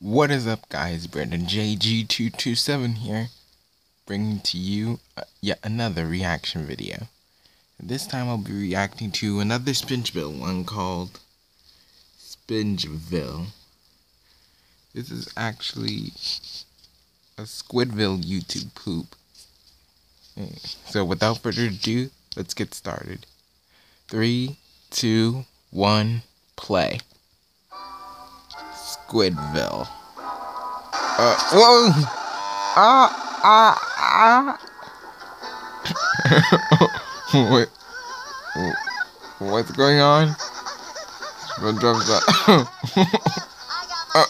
What is up, guys? Brandon JG227 here, bringing to you uh, yet another reaction video. This time I'll be reacting to another Spongeville one called Spingeville. This is actually a Squidville YouTube poop. So without further ado, let's get started. Three, two, one, play. Squidville. Uh, whoa! Ah, ah, ah! Wait. What's going on? SpongeBob's uh,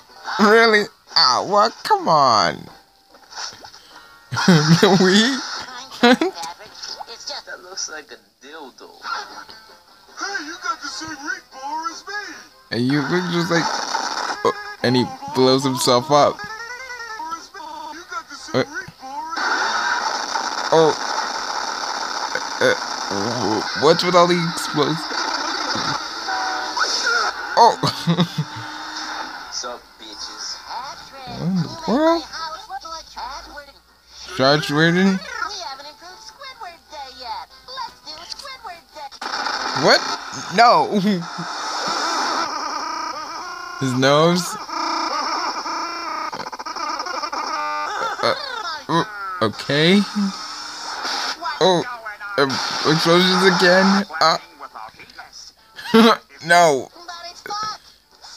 really? Ah, what? Come on. we? that looks like a dildo. Hey, you got the same reek bar as me. And you look just like, oh, and he blows himself up. Uh, Oh, uh, what's with all the explosions? Oh, bitches? what in the world? Charge Warden? We haven't improved Squidward Day yet. Let's do Squidward Day. What? No. His nose. Okay. Oh, um, explosions again. Uh, no.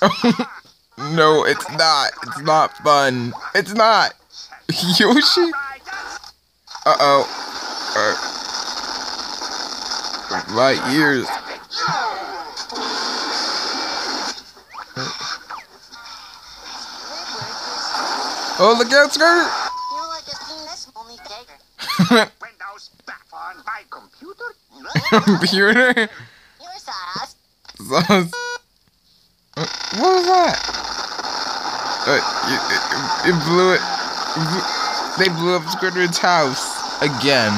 No, it's not. It's not fun. It's not. Yoshi? Uh oh. Uh, my ears. Oh, look out, skirt! You know, I just seen this only bigger. Windows back on my computer. Computer? Uh, What was that? Uh, it, it, it blew it. They blew up Squidward's house again.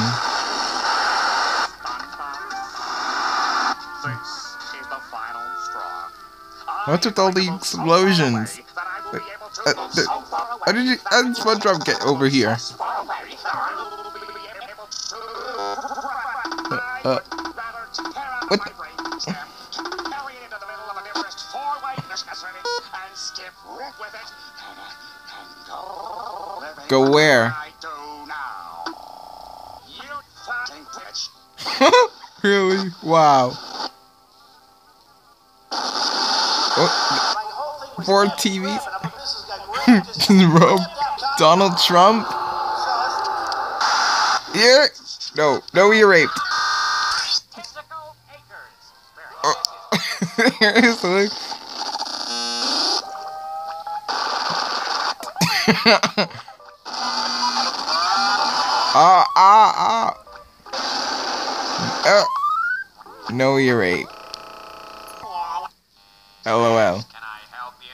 What's with all the explosions? Uh, how did you? How did SpongeBob get over here? What? Go where? really? Wow. Oh, four TVs. Rob Donald Trump. Yeah. No, no, you're raped. Seriously. ah, ah, ah. Uh, no, you're raped. LOL. Can I help you?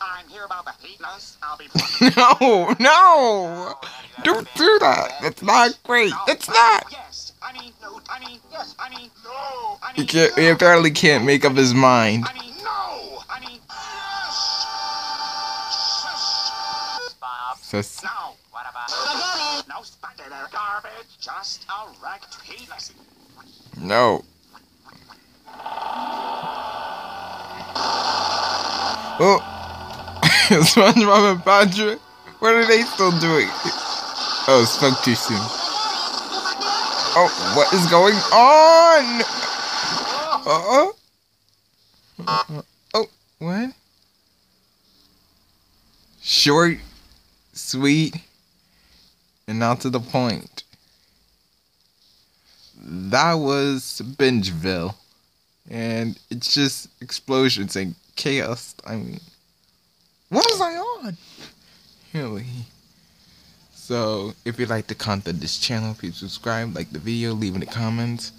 I'm here about the heatless. I'll be. No, no! Don't do that. That's not great. It's not. Yes, mean no. Mean yes. Mean no. I He can't. He apparently can't make up his mind. Mean no. I mean Sus. no. What about spaghetti? No spaghetti. Garbage. Just a wrecked heatless. No. Oh. SpongeBob and Patrick. What are they still doing? Oh, spoke too soon. Oh, what is going on? Uh-oh. Oh, what? Short, sweet, and not to the point. That was Spingeville. And it's just explosions and chaos. I mean, what was I on? Really? So, if you like the content of this channel, please subscribe, like the video, leave in the comments.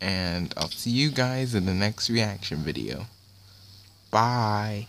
And I'll see you guys in the next reaction video. Bye.